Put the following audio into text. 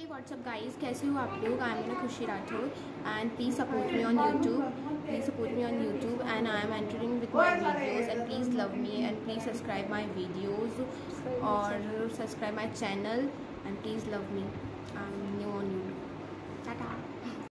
हे WhatsApp guys कैसे हो आप लोग? I am Khushi Rathore and please support me on YouTube please support me on YouTube and I am entering with my videos and please love me and please subscribe my videos और subscribe my channel and please love me I am new